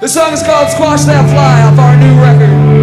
This song is called Squash That Fly off our new record.